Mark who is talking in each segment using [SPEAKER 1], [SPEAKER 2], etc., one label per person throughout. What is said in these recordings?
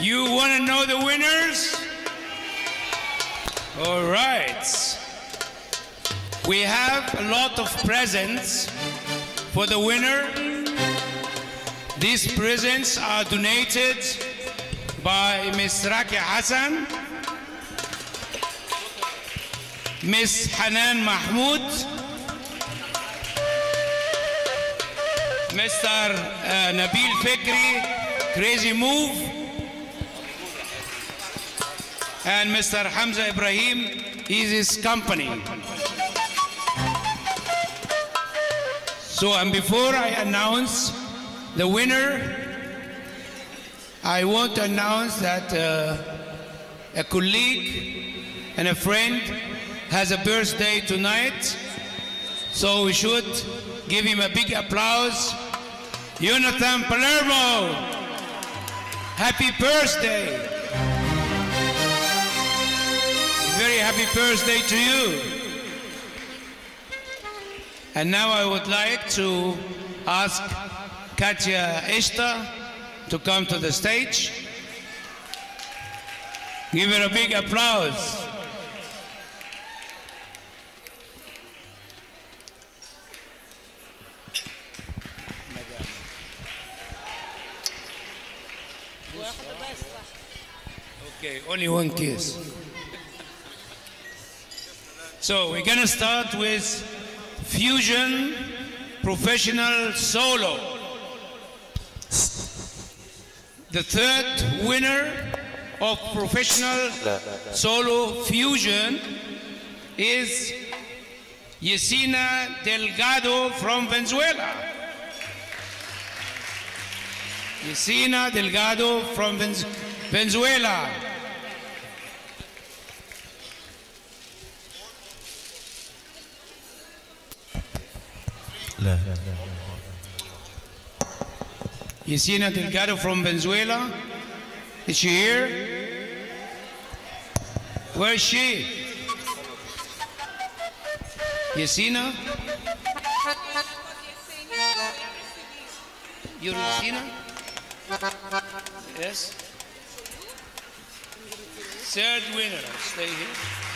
[SPEAKER 1] You want to know the winners? All right. We have a lot of presents for the winner. These presents are donated by Ms. Raqia Hassan, Ms. Hanan Mahmoud, Mr. uh, Nabil Fikri, Crazy Move, and Mr. Hamza Ibrahim is his company. So, and before I announce the winner, I want to announce that uh, a colleague and a friend has a birthday tonight. So we should give him a big applause. Jonathan Palermo, happy birthday. Very happy birthday to you. And now I would like to ask Katya Ishta to come to the stage. Give her a big applause. Okay, only one kiss. So we're gonna start with fusion professional solo. The third winner of professional solo fusion is Yesina Delgado from Venezuela. Yesina Delgado from Venezuela.
[SPEAKER 2] لا
[SPEAKER 1] Yesina Delgado from Venezuela. Is she here? Where is she? Yesina? You're Yesina? Yes? Third winner. Stay here.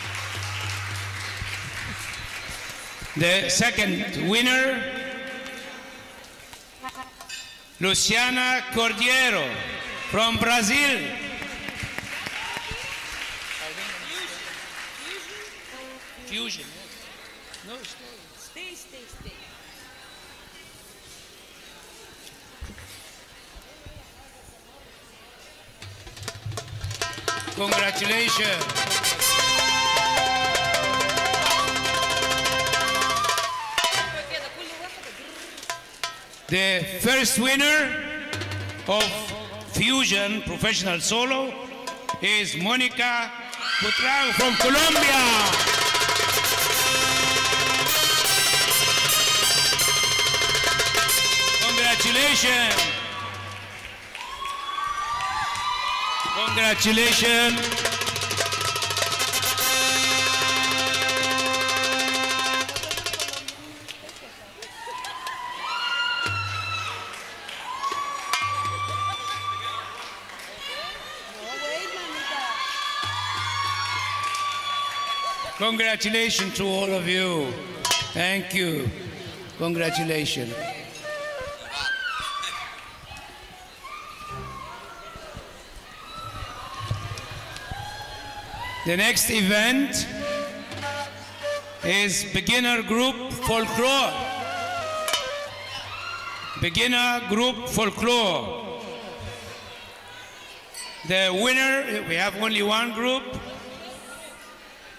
[SPEAKER 1] The second winner Luciana Cordeiro from Brazil. Fusion. No,
[SPEAKER 3] Stay, stay, stay.
[SPEAKER 1] Congratulations. The first winner of Fusion Professional Solo is Monica Butrao from Colombia. Congratulations. Congratulations. Congratulations to all of you. Thank you. Congratulations. The next event is beginner group folklore. Beginner group folklore. The winner, we have only one group,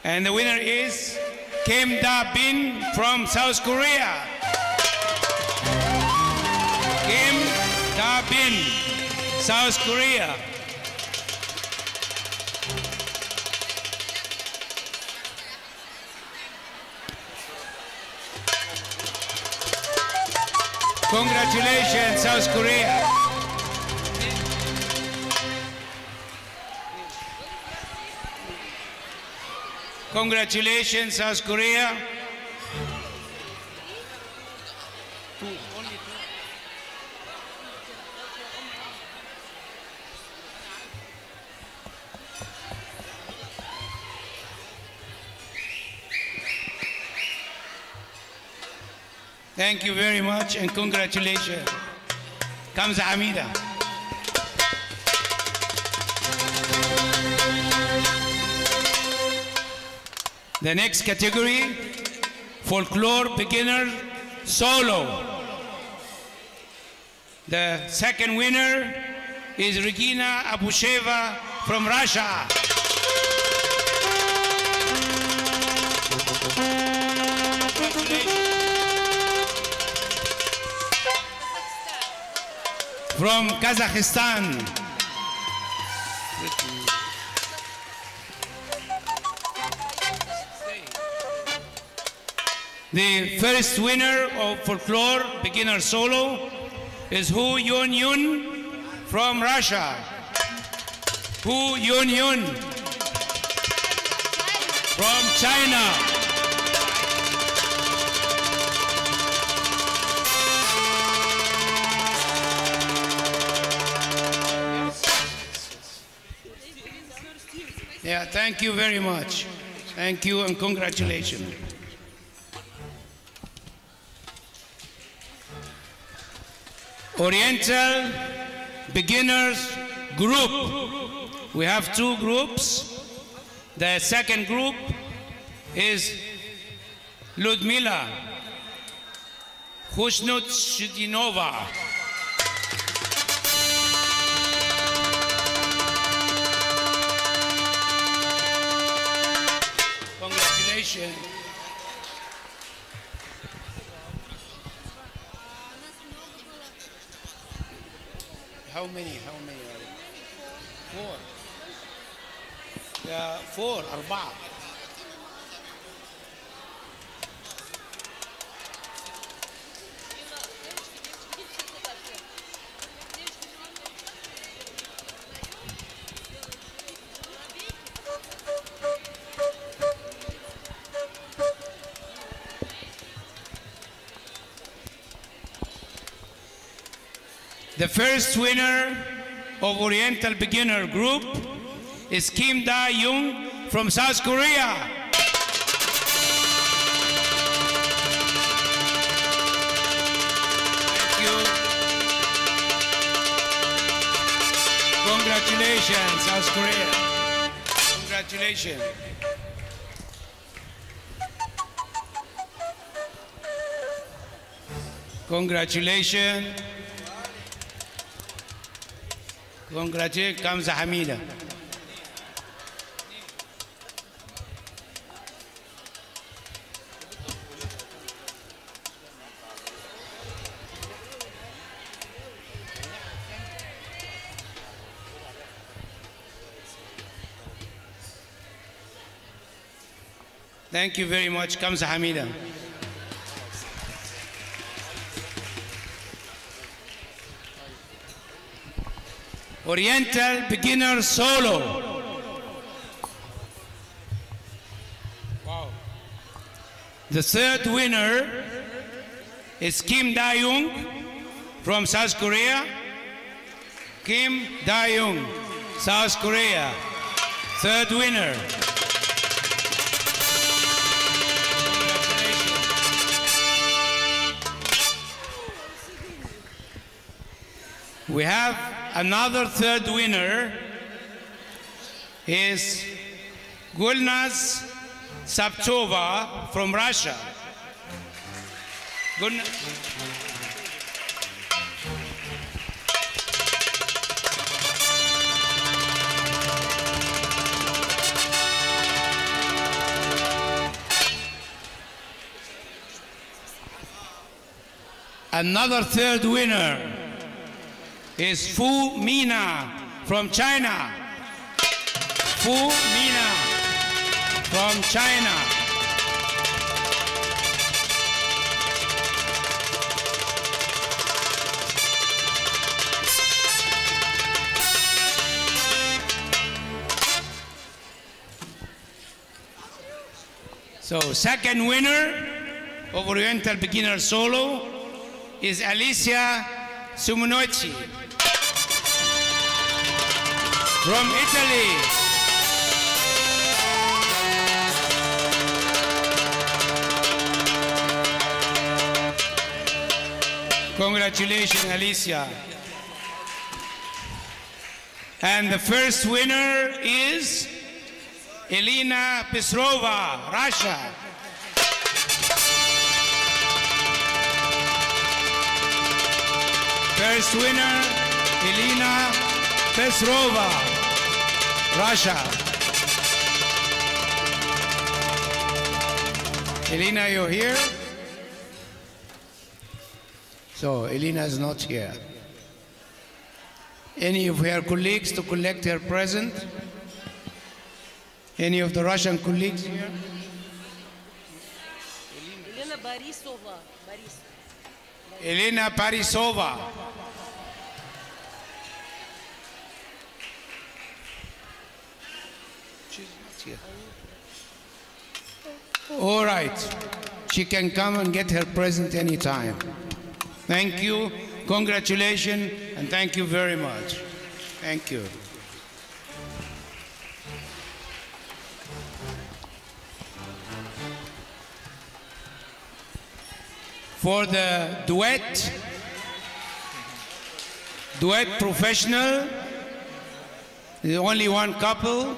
[SPEAKER 1] and the winner is Kim Da Bin from South Korea. Kim Da Bin, South Korea. Congratulations, South Korea. Congratulations, South Korea. Thank you very much and congratulations. Comes Hamida. The next category, folklore beginner solo. The second winner is Regina Abusheva from Russia. From Kazakhstan. The first winner of folklore beginner solo is Hu Yun Yun from Russia. Hu Yun Yun from China. Yeah, thank you very much. Thank you and congratulations. Oriental Beginners Group. We have two groups. The second group is Ludmila Khushnutshidinova. Congratulations. how many? How many? Four. Yeah, four, arba. The first winner of Oriental Beginner Group is Kim Da Young from South Korea. Congratulations, South Korea. Congratulations. Congratulations. Congratulations, Kamza Hamida. Thank you very much, Kamza Hamida. Oriental Beginner Solo. Wow. The third winner is Kim Da-young from South Korea. Kim Da-young, South Korea. Third winner. We have another third winner is Gulnaz Saptova from Russia. Another third winner is Fu Mina from China. Fu Mina from China. So second winner of Oriental Beginner Solo is Alicia Sumunochi from Italy. Congratulations, Alicia. And the first winner is Elena Petrova, Russia. First winner, Elena Petrova, Russia. Elena, you here? So Elena is not here. Any of her colleagues to collect her present? Any of the Russian colleagues here? Elena Borisova. Elena Borisova. All right. She can come and get her present anytime. Thank you. Congratulations and thank you very much. Thank you. For the duet, duet professional, there's only one couple.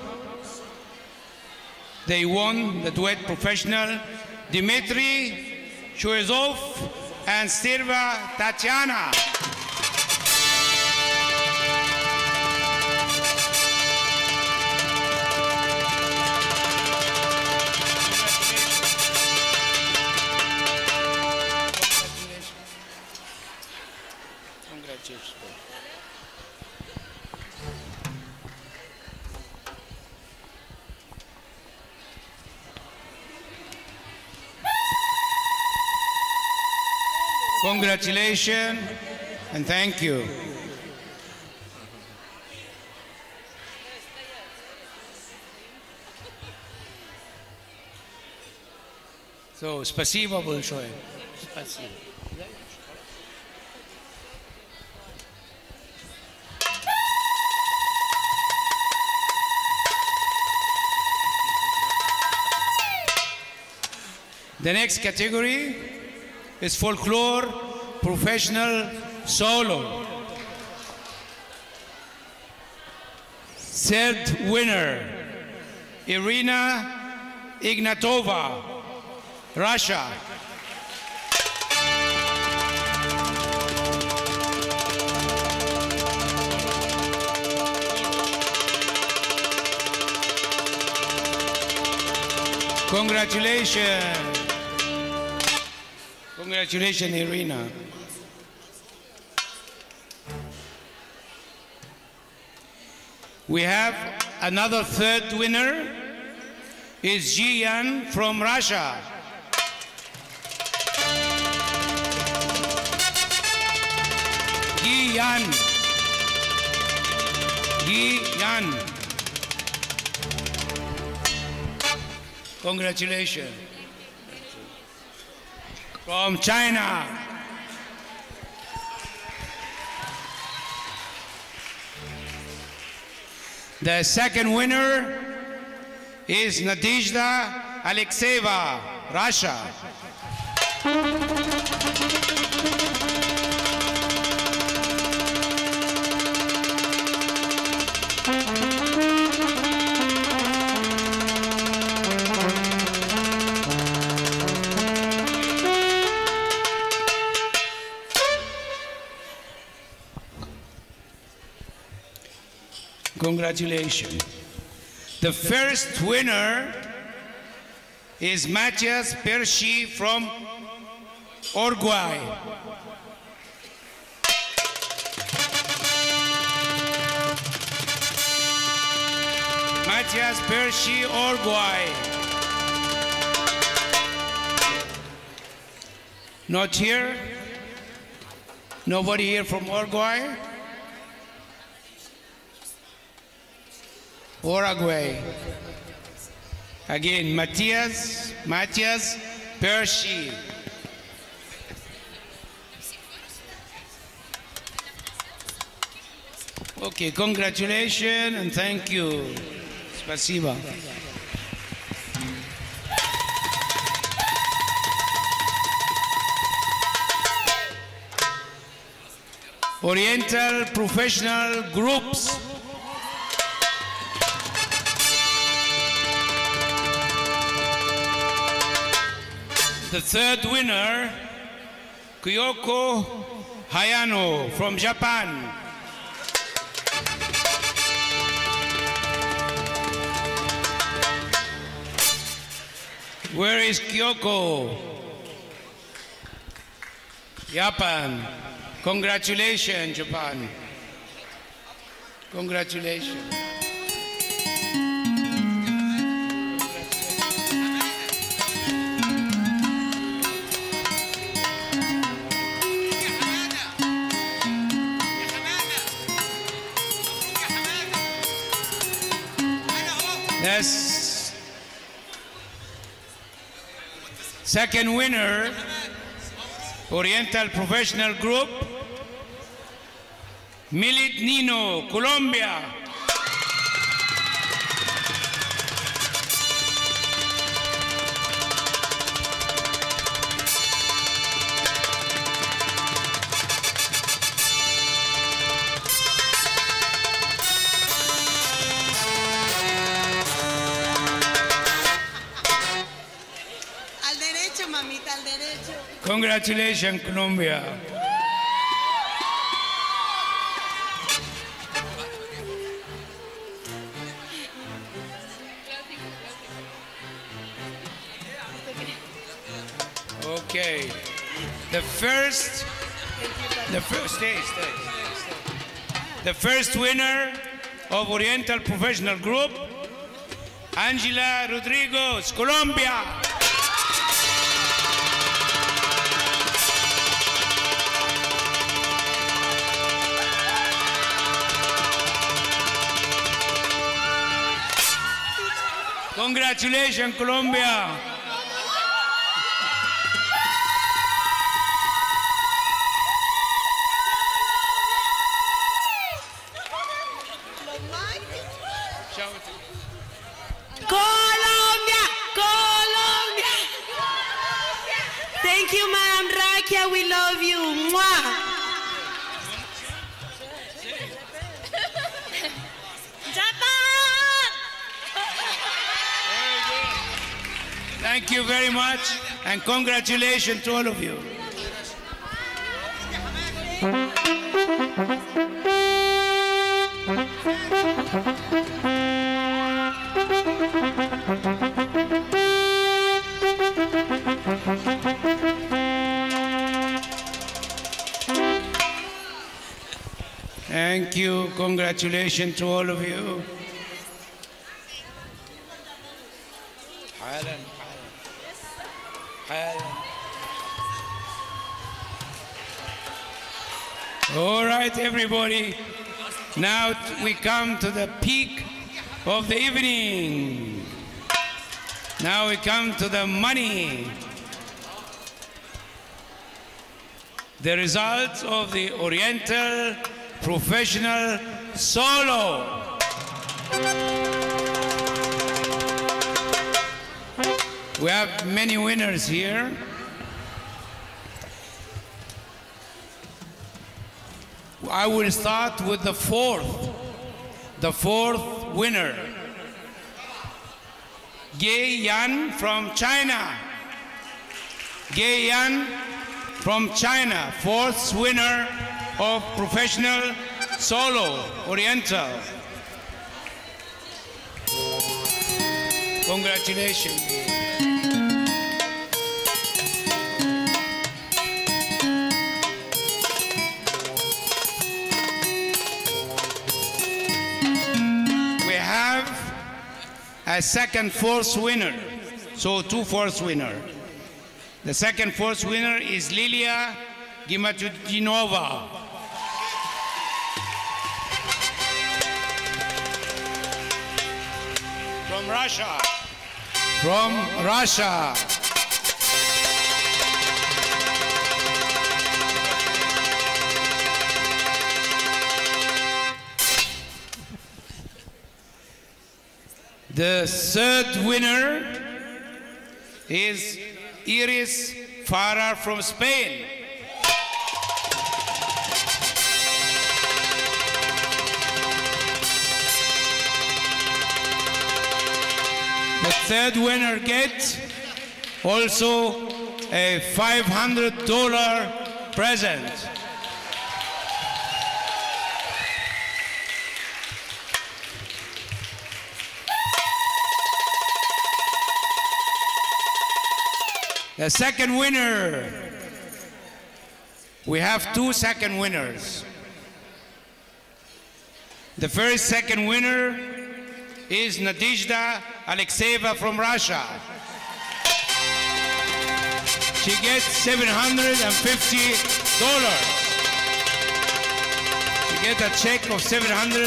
[SPEAKER 1] They won the duet professional, Dmitry Shuizov and Stirva Tatiana. Congratulations and thank you. So, спасибо большое. Спасибо. The next category is folklore professional solo. Third winner, Irina Ignatova, Russia. Congratulations. Congratulations, Irina. We have another third winner is Ji Yan from Russia. Ji Yan. Ji Yan. Congratulations. From China. The second winner is Nadezhda Alexeyeva, Russia. Congratulations. The first winner is Matthias Perschi from Uruguay. Matthias Perschi, Uruguay. Not here? Nobody here from Uruguay? Uruguay. Again, Matthias, Matthias Perschi. Okay, congratulations and thank you. Спасибо. Oriental Professional Groups. The third winner, Kyoko Hayano from Japan. Where is Kyoko? Japan. Congratulations, Japan. Congratulations. Second winner, Oriental Professional Group, Milit Nino, Colombia. Congratulations, Colombia. Okay. The first, the first, stay, stay, stay. The first winner of Oriental Professional Group, Angela Rodriguez, Colombia. Congratulations, Colombia.
[SPEAKER 2] Thank you
[SPEAKER 1] very much, and congratulations to all of you. Thank you. Congratulations to all of you. We come to the peak of the evening. Now we come to the money. The results of the Oriental Professional Solo. We have many winners here. I will start with the fourth, the fourth winner. Gay Yan from China. Gay Yan from China, fourth winner of professional solo oriental. Congratulations. A second fourth winner. So two fourth winner. The second fourth winner is Lilia Gimatudinova. From Russia. From Russia. The third winner is Iris Farah from Spain. The third winner gets also a $500 present. The second winner. We have two second winners. The first second winner is Nadezhda Alexeyeva from Russia. She gets $750. She gets a check of $750.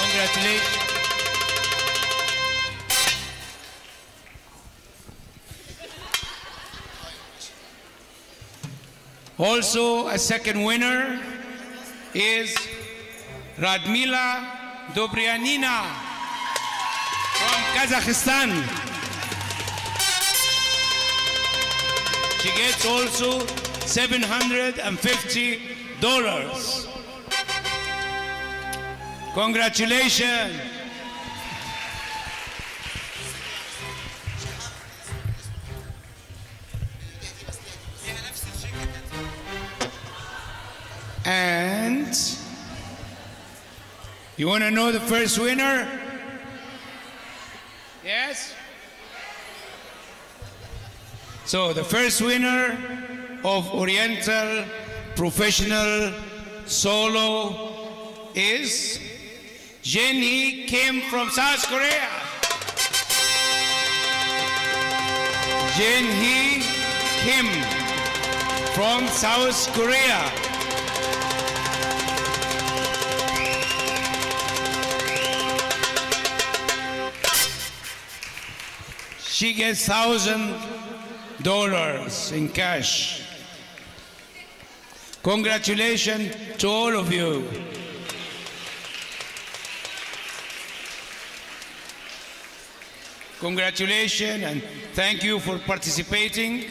[SPEAKER 1] Congratulations. Also, a second winner is Radmila Dobryanina from Kazakhstan. She gets also $750. Congratulations. And you want to know the first winner? Yes? So the first winner of Oriental Professional Solo is Jenny Kim from South Korea. Jenny Kim from South Korea. She gets thousand dollars in cash. Congratulations to all of you. Congratulations and thank you for participating.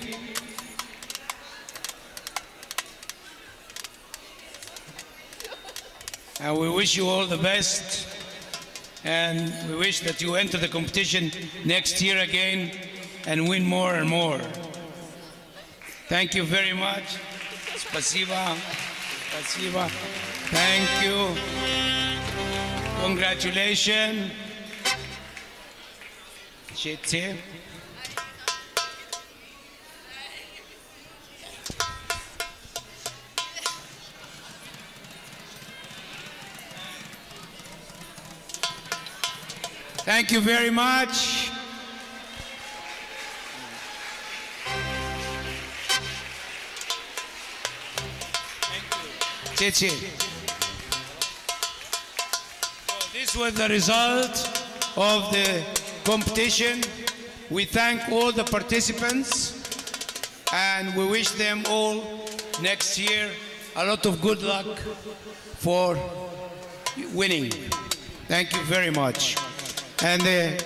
[SPEAKER 1] And we wish you all the best. And we wish that you enter the competition next year again and win more and more. Thank you very much. Spasiba. Spasiba. Thank you. Congratulations. Shitse. Thank you very much. Chichi. So this was the result of the competition. We thank all the participants and we wish them all next year a lot of good luck for winning. Thank you very much. And the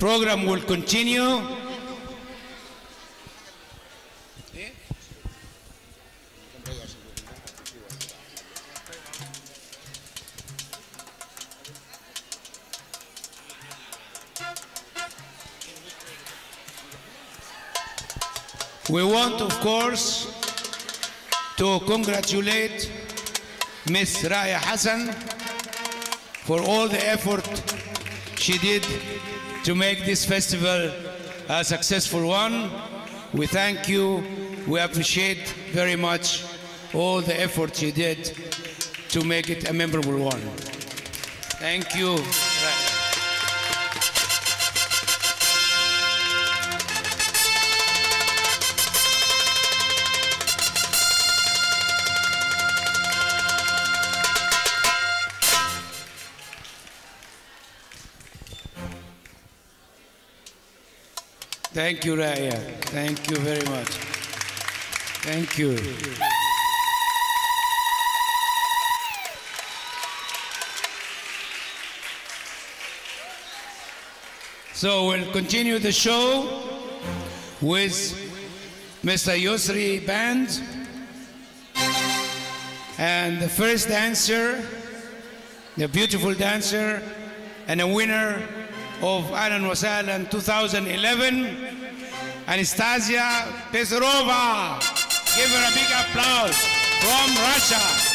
[SPEAKER 1] program will continue. We want, of course, to congratulate Miss Raqia Hassan for all the effort she did to make this festival a successful one. We thank you. We appreciate very much all the effort she did to make it a memorable one. Thank you. Thank you, Raqia. Thank you very much. Thank you. So we'll continue the show with Mr. Yusri Band. And the first dancer, the beautiful dancer, and a winner of Ahlan Wa Sahlan 2011, Anastasia Pesarova. Give her a big applause from Russia.